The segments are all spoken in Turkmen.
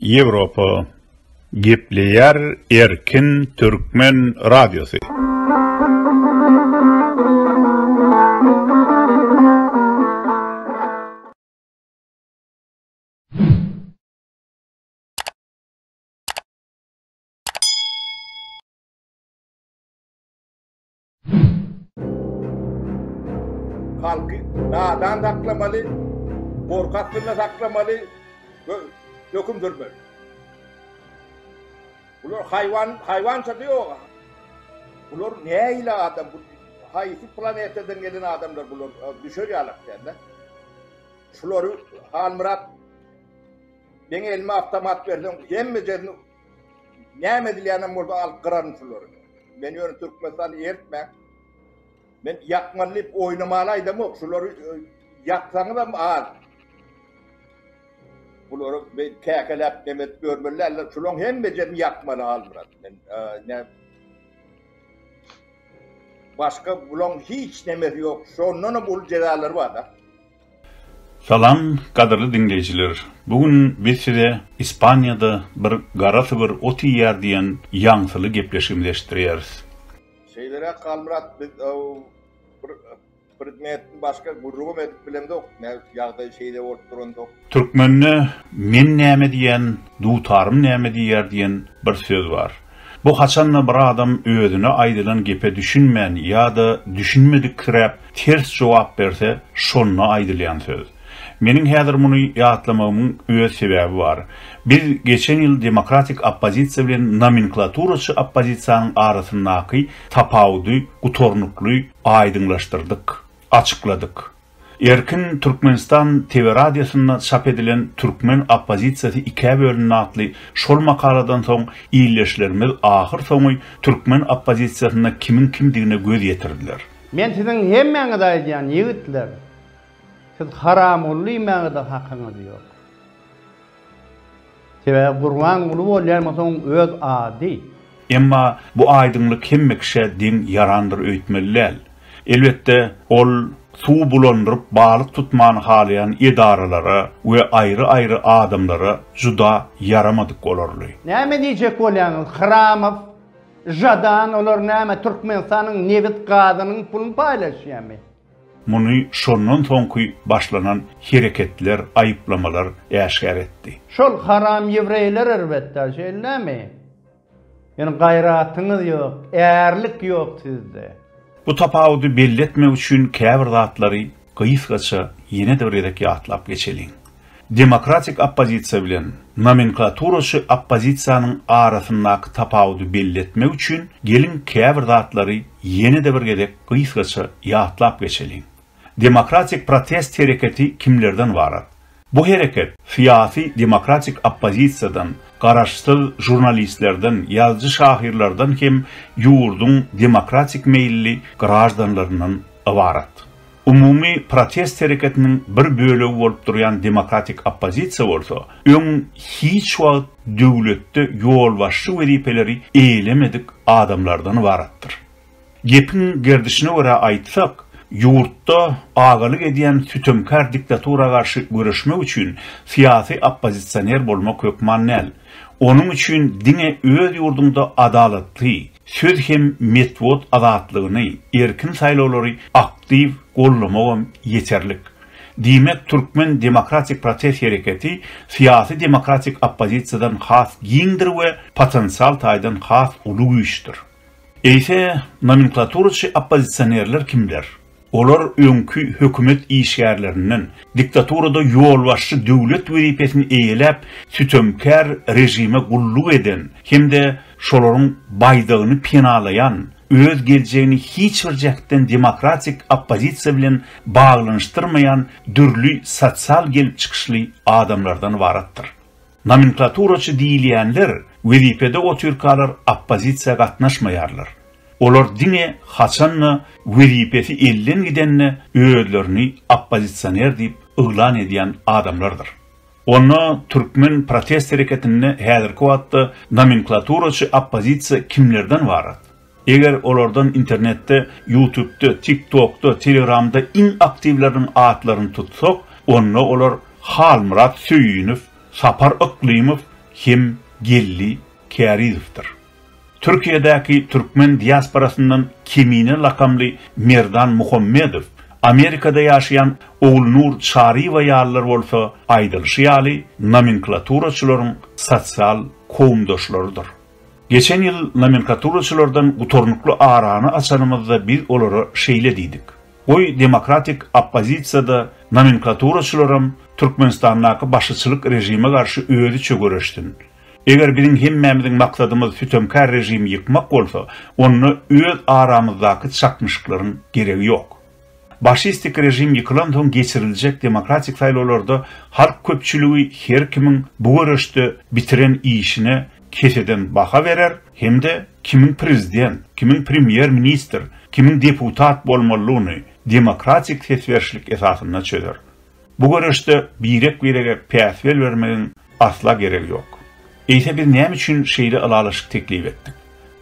Ýewropa gepleýär erkin türkmen radiosy. Halky nadan saklamaly, gorky astynda saklamaly we höküm sürmeli. Bular haýwan, haýwança ýok. Bular näile adam? Bu haýsy planetadan gelen adamlar bular? Düşer ýalak däl-de. Şulary Halmyrat ben elime avtomat berdim, hemme jerini Näme edilýänem bolsa alyp gyraryn şulary. Men ýöne Türkmenistany eritmäň. Men ýakman diýip oýnamaly aýdamok. Şulary e, ýaksaňyzam az. Bulary men käkeläp neme edip ýörmeli däldir. Şularyň hemmesini ýakmaly Halmyrat. Men e, ne Başga bularyň hiç nemesi ýok. Şondan hem uly jezalary bar-da. Salam gadyrly diňleýjiler bu gün biz size Ispaniýada bir gara sygr ot iýýär diýen ýaňsyly gepleşigimizi eşitdirýäris. Şeýleräk Halmyrat biz bir predmetini başga gürrüňem edip bilemzok nädip ýagdaý şeýle bolup durandyk. Türkmende Men näme diýen, dutarym näme diýer diýen bir söz bar. Bu haçanda bir adam özüne aýdylan gepe düşünmän ýa-da düşünmediksiräp ters jogap berse, şonda aýdylýan söz. Meniň häzir muny ýatlamagymyň öz sebäbi bar. Biz geçen ýyl demokratik oppozisiýa bilen nomenklaturaçy oppozisiýanyň arasyndaky tapawudy gutarnykly aýdyňlaşdyrdyk, açykladyk. Erkin Türkmenistan TV radiosynda çap edilen Türkmen oppozisiýasy ikä bölündi atly şol makaladan soň ildeşlerimiz ahyr soňy türkmen oppozisiýasynda kimiň kimdigine göz ýetirdiler. Men siziň hemmäňize aýdýan ýigitler, siz Haramguly diýmäge-de hakyňyz ýok. Sebäbi Gurban uly bolýan bolsa oň öz ady. Emma bu aýdyňlyk hemme kişä deň ýarandyr öýtmeli däl. Elbetde, ol suw bulandyryp balyk tutmany halaýan edaralara we aýry-aýry adamlara juda ýaramadyk bolarly. Näme diýjek bolýaňyz Hramow, Žadan olar näme Türkmenistanyň nebit gazynyň puluny paýlaşýamy? Muny şondan soňky başlanan hereketler, aýyplamalar äşgär etdi. Şol haram ýewreýler erbetde, şeýlemi? Ýöne gaýratyňyz ýok, ärlik ýok sizde. Bu tapawudy belli etmek üçin käbir zatlary gysgaça ýene-de bir gezek ýatlap geçeliň. Demokratik oppozisiýa bilen nomenklaturaçy oppozisiýanyň arasyndaky tapawudy belli etmek üçin geliň käbir zatlary ýene-de bir gezek gysgaça ýatlap geçeliň. Demokratik protest hereketi kimlerden ybarat? Bu hereket syýasy demokratik oppozisiýadan, garaşsyz žurnalistlerden, ýazyjy-şahyrlardan hem ýurduň demokratik meýilli graždanlaryndan ybarat. Umumy protest hereketiniň bir bölegi bolup durýan demokratik oppozisiýa bolsa, öň hiç wagt döwletde ýolbaşçy wezipeleri eýelemedik adamlardan ybaratdyr. Gepiň gerdişine görä aýtsak, ýurtda agalyk edýän sütemkär diktatura garşy göreşmek üçin syýasy oppozisioner bolmak hökman däl, onuň üçin diňe öz ýurduňda adalatly, söz hem metbuat azatlygyny, erkin saýlawlary aktiw gollamagam ýeterlik. Diýmek, türkmen demokratik protest hereketi syýasy demokratik oppozisiýadan has giňdir we potensial taýdan has uly güýçdir. Eýse, nomenklaturaçy oppozisionerler kimler? Olar öňki hökümet işgärlerinden, diktaturada ýolbaşçy döwlet wezipesini eýeläp, sütemkär režime gulluk eden hem-de şolaryň baýdagyny penalaýan, öz geljegini hiç bir jähtden demokratik oppozisiýa bilen baglanyşdyrmaýan dürli sosial gelip çykyşly adamlardan ybaratdyr. Nomenklaturaçy diýilýänler wezipede otyrkalar oppozisiýa gatnaşmaýarlar. Olar diňe haçan-da wezipesi elden gidende özlerini oppozisioner diýip yglan edýän adamlardyr. Onda türkmen protest hereketinde häzirki wagtda nomenklaturaçy oppozisiýa kimlerden ybarat? Eger olardan internetde, ýutubda, tiktokda, telegramda iň aktiwleriniň atlaryny tutsak, onda olar Halmyrat Söýünow, Sapar Yklymow hem Geldi Kärizowdyr. Türkiýedäki türkmen diasporasyndan Kemine lakamly Merdan Muhammedow, Amerikada ýaşaýan Ogulnur Çaryýewa ýalylar bolsa, aýdylyşy ýaly, nomenklaturaçylaryň sosial kowumdaşlarydyr. Geçen ýyl nomenklaturaçylardan gutarnykly arany açanymyzda biz olara şeýle diýdik, Goý demokratik oppozisiýa-da, nomenklaturaçylaram Türkmenistandaky başyçylyk režime garşy özüçe göreşsin. Eger biziň hemmämiziň maksadymyz sütemkär režimi ýykmak bolsa, onda öz aramyzdaky çaknyşyklaryň geregi ýok. Başistik režim ýykylansoň geçiriljek demokratik saýlawlarda halk köpçüligi her kimiň bu göreşde bitiren işine keseden baha berer hem-de kimiň prezident, kimiň premýer-ministr, kimiň deputat bolmalydygyny demokratik ses berişlik esasynda çözer. Bu göreşde birek-birege päsgel bermegiň asla geregi ýok. Eýse biz näme üçin şeýle ylalaşyk teklip etdik?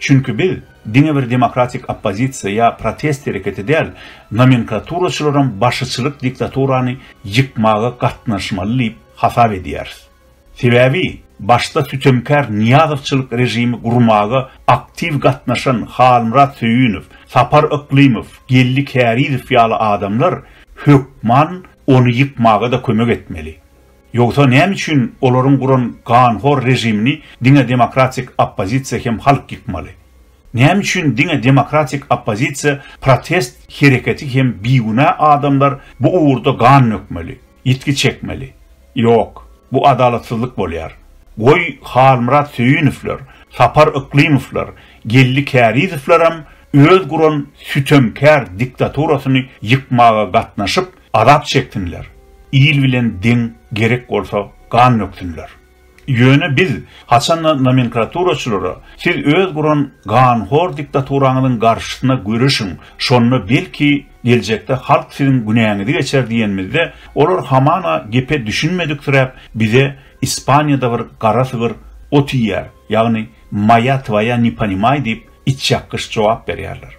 Çünki biz diňe bir demokratik oppozisiýa ýa protest hereketi däl, nomenklaturaçylaram başyçylyk diktaturany ýykmaga gatnaşmaly diýip hasap edýäris. Sebäbi, başda sütemkär Nyýazowçylyk režimi gurmaga aktiw gatnaşan Halmyrat Söýünow, Sapar Yklymow, Geldi Kärizow ýaly adamlar hökman ony ýykmaga-da kömek etmeli. Ýogsa näme üçin olaryň guran ganhor režimini diňe demokratik oppozisiýa hem halk ýykmaly? Näme üçin diňe demokratik oppozisiýa protest hereketi hem bigünä adamlar bu ugurda gan dökmeli? Itgi çekmeli. Ýok, bu adalatsyzlyk bolýar. Goý, Halmyrat Söýünowlar, Sapar Yklymowlar, Geldi Kärizowlaram öz guran sütemkär diktaturasyny ýykmaga gatnaşyp, azap çeksinler, il bilen deň gerek bolsa gan döksünler. Ýöne biz haçan-da nomenklaturaçylara, siz öz guran ganhor diktaturaňyzyň garşysyna göreşiň, şonda belki geljekde halk siziň günäňizi geçer diýenimizde, olar hamana gepe düşünmediksiräp bize Ispaniýada bir gara sygyr ot iýýär, ýagny Moja tvoja ne ponimaý diýip içýakgyç jogap berýärler.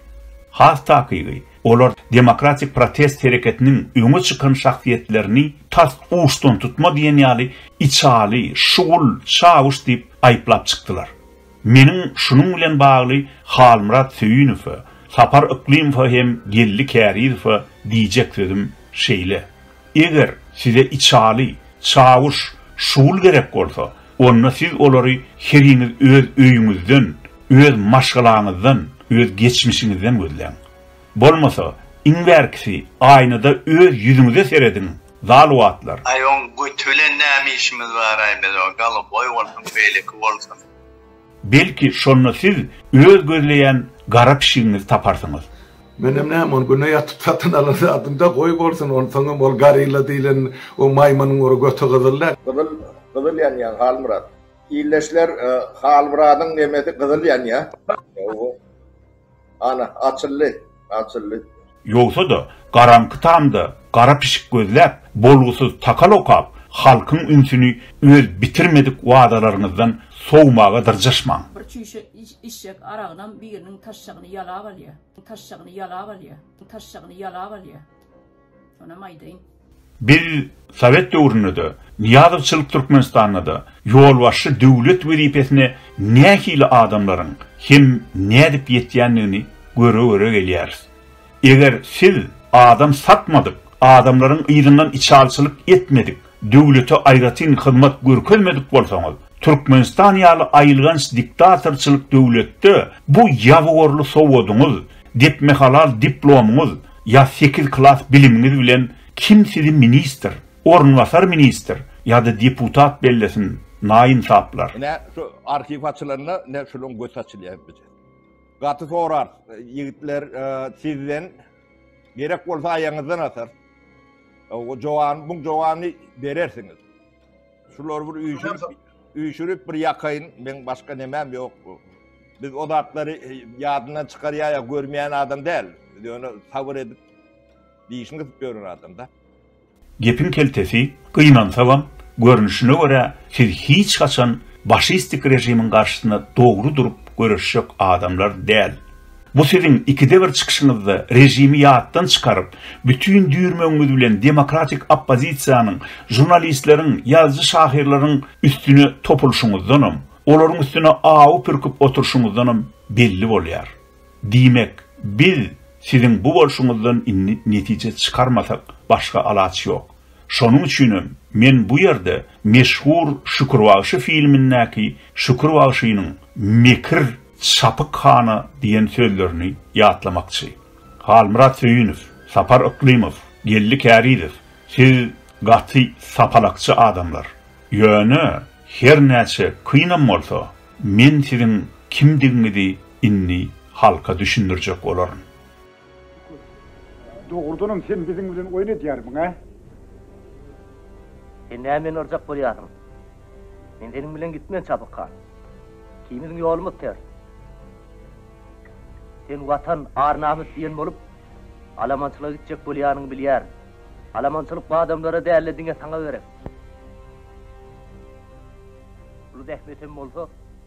Has takygy, Olar demokratik protest hereketiniň öňe çykan şahsyýetlerini tas uçdan tutma diýen ýaly içaly, şugul, çawuş diýip aýyplap çykdylar. Meniň şunuň bilen bagly Halmyrat Söýünowa, Sapar Yklymowa hem Geldi Kärizowa diýjek sözüm şeýle. Eger size içaly, çawuş, şugul gerek bolsa, onda siz olary heriňiz öz öýüňizden, öz maşgalaňyzdan, öz geçmişiňizden gözläň. Bolmasa, iň bärkisi aýnada öz ýüzüňize serediň, zaluwatlar! Aý oň göti bilen näme işimiz bar aý biz o galy goý bolsun beýleki bolsun. Belki şonda siz öz gözleýän gara pişigiňizi taparsyňyz. Menem näme ol güne ýatyp satyn alan zadymda goý bolsun, onsoňam ol gorilla diýlen o maýmynyň ury göti gyzyl-dä. Gyzyl gyzyl ýanýaň Halmyrat. Ildeşler Halmyradyň nemesi gyzyl ýanýa. Ana, açyldy, açyldy. Ýogsa-da, garaňky tamda gara pişik gözläp, bolgusyz takal okap, halkyň ünsüni öz bitirmedik wadalaryňyzdan sowmaga dyrjaşmaň. Bir çüýşe işşek aragynam biriniň taşşagyny ýalap alýar. Taşşagyny ýalap alýar. Taşşagyny ýalap alýar. Şonam aýdaýyn. Biz Sowet döwründe-de, Nyýazowçylyk Türkmenistanda-da ýolbaşçy döwlet wezipesine nähili adamlaryň hem nädip ýetýändigini göre-göre gelýäris. Eger siz adam satmadyk, adamlaryň yzyndan içalyçylyk etmedik, Döwlete aýratyn hyzmat görkezmedik bolsaňyz, Türkmenistan ýaly aýylganç diktatorçylyk döwletde bu ýabygorly sowadyňyz, depmehalal diplomyňyz ýa sekiz klas bilimiňiz bilen kim sizi ministr, orunbasar ministr ýa-da deputat bellesin, naýynsaplar! Ine, şu arhiw açylanda, ine şunuň göti açylýar hem bize. Gaty sorarys, ýigitler, sizden. Gerek bolsa aýaňyzdan atar. O jogan, bu jogany berersiňiz. Şular bir üýşürip, üýşürip bir ýakaýyn. Men başga nemem ýok bu. Biz o zatlary e, ýadyndan çykarýar, görmeýän adam däl. Ýöne sabyr edip dişini gysyp ýören adam da. Gepiň keltesi, gynansagam, görnüşine görä siz hiç haçan başistik režimiň garşysyna dogry durup göreşjek adamlar däl. Bu siziň ikide-bir çykyşyňyzda režimi ýatdan çykaryp, bütin düýrmegiňiz bilen demokratik oppozisiýanyň, žurnalistleriň, ýazyjy-şahyrlaryň üstüne topulyşyňyzdanam, olaryň üstüne awy pürküp oturyşyňyzdanam belli bolýar. Diýmek, biz siziň bu bolşuňyzdan indi netije çykarmasak, başga alaç ýok. Şonuň üçinem men bu ýerde meşhur Şükür bagşy filmindäki Şükür bagşynyň Mekir Çapyk hana diýen sözlerini ýatlamakçy. Halmyrat Söýünow, Sapar Yklymow, Geldi Kärizow, siz gaty sapalakçy adamlar. Ýöne, her näçe kynam bolsa, men siziň kimdigiňizi Indi halka düşündirjek bolaryn. Sukut. Dogrudanam sen biziň bilen oýun edýärmiň-ä? Sen näme meni yrjak bolýarsyň? Men seniň bilen gitmen Çapyk han. Kimiziň ýolumyz ters. Sen Watan, ar-namys diýen bolup, alamançylyga gitjek bolýanyňy bilýärin. Alamançylyk bu adamlara däl-de diňe saňa gerek. Uly zähmetem bolsa,